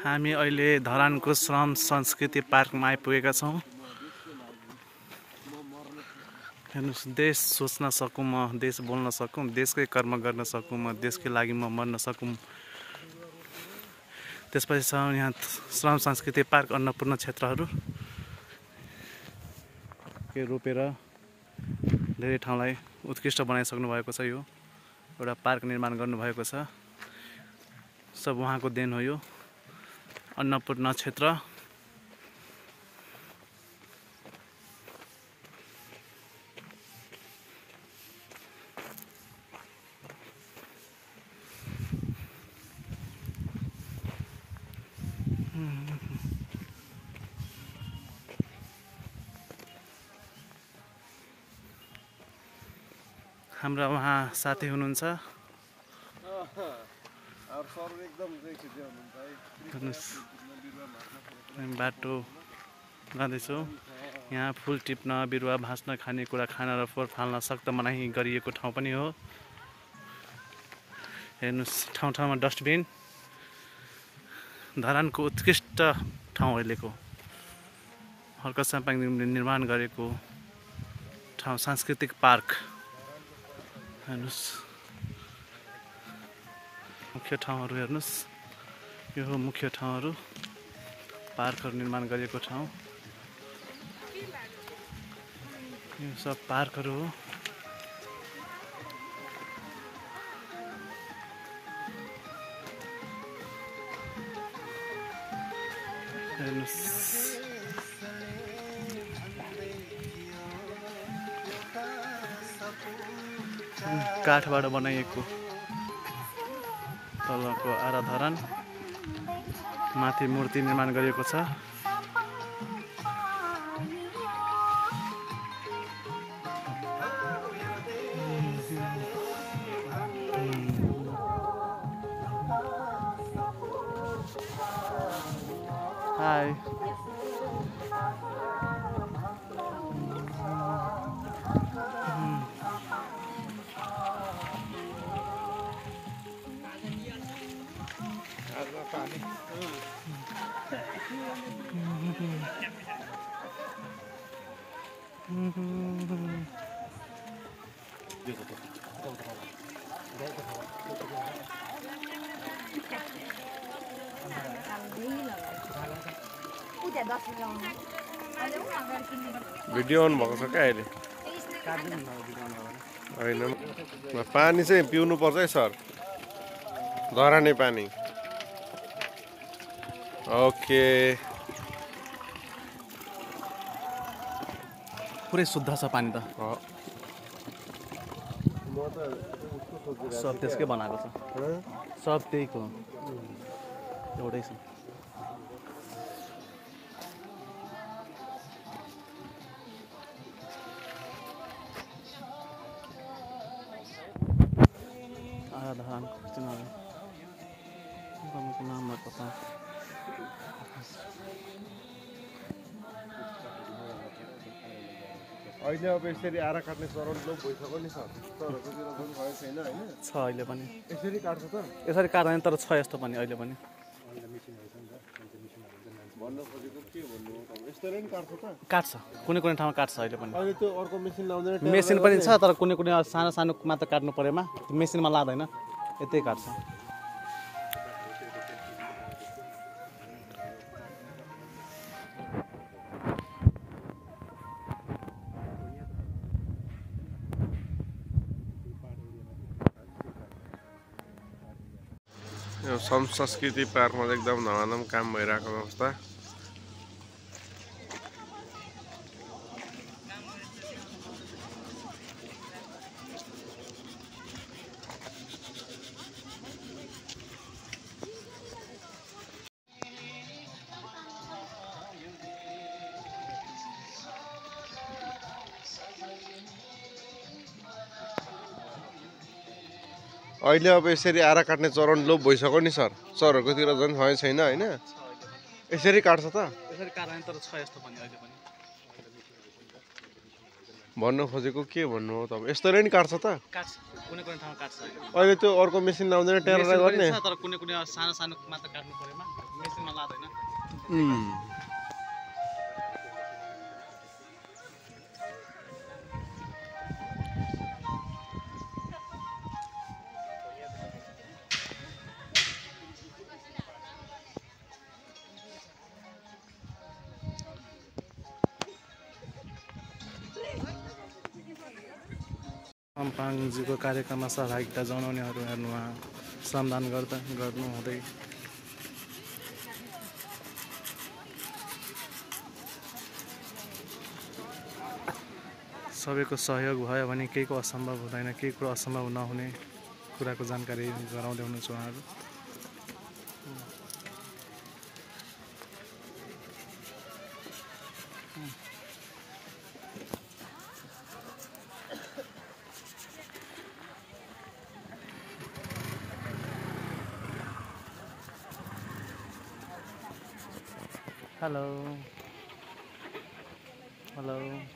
हामी अहिले धरानको श्रम संस्कृति पार्कमा आइपुगेका छौँ। हेर्नुहोस् देश सोच्न सकौँ म देश बोल्न सकौँ देशकै कर्म गर्न सकौँ म देशकै लागि म मर्न सकौँ। त्यसपछि छ यहाँ श्रम संस्कृति पार्क अन्नपूर्ण क्षेत्रहरू। के रोपेर धेरै ठाउँलाई उत्कृष्ट बनाइसक्नु भएको छ यो। एउटा पार्क निर्माण गर्नुभएको छ। सब उहाँको देन हो यो। अन्नपूर्ण क्षेत्र। हाम्रा उहाँ साथी हुनुहुन्छ। बाटो जाँदैछौँ। यहाँ फुल टिप्न बिरुवा भाँच्न खानेकुरा खान र फोहोर फाल्न सक्त मनाही गरिएको ठाउँ पनि हो। हेर्नुहोस् ठाउँ ठाउँमा डस्टबिन। धरानको उत्कृष्ट ठाउँ अहिलेको। हर्क साम्पाङले निर्माण गरेको ठाउँ सांस्कृतिक पार्क। हेर्नुहोस्। मुख्य ठाउँहरू हेर्नुहोस्। यो हो मुख्य ठाउँहरू। पार्कहरू निर्माण गरिएको ठाउँ। यो सब पार्कहरू हो। काठबाट बनाइएको। तलको आराधरण माथि मूर्ति निर्माण गरिएको छ। भिडियो अन भएको छ क्या अहिले? होइन पानी चाहिँ पिउनु पर्छ है सर। धराने पानी। ओके। पुरै शुद्ध छ पानी त। सब त्यसकै बनाएको छ। सब त्यहीको एउटै छ। नाम पता अहिले अब यसरी आरा काट्ने चरण लोप भइसक्यो नि सर। सरहरूकोतिर पनि छैन होइन? छ अहिले पनि। यसरी काट्छ त? यसरी काट्दैन तर छ यस्तो पनि अहिले पनि। भन्न? खोजेको के भन्नु काट्छ त। काट्छ। कुनै कुनै ठाउँमा काट्छ अहिले पनि। अहिले त्यो अर्को मेसिन लाउँदैन मेसिन पनि छ तर कुनै कुनै सानो सानो मात्र काट्नु परेमा। मेसिनमा लाँदैन यतै काट्छ। संस्कृति पार्कमा एकदम धमाधम काम भइरहेको अवस्था। अहिले अब यसरी आरा काट्ने चरण लोप भइसक्यो नि सर। सरहरूकोतिर झन् भए छैन होइन? यसरी काट्छ त। छ यस्तो भन्न खोजेको के भन्नु हो तपाईँ? यस्तरी नि काट्छ त। अहिले। त्यो अर्को मेसिन लाउँदैन टेरा गर्ने। अम्पाङजीको कार्यक्रममा सहभागिता जनाउनेहरू हेर्नु उहाँ श्रमदान गर्दा गर्नु हुँदै। सबैको सहयोग भयो भने केहीको असम्भव हुँदैन केही कुरो असम्भव नहुने कुराको जानकारी गराउँदै हुनुहुन्छ उहाँहरू। hello. Hello.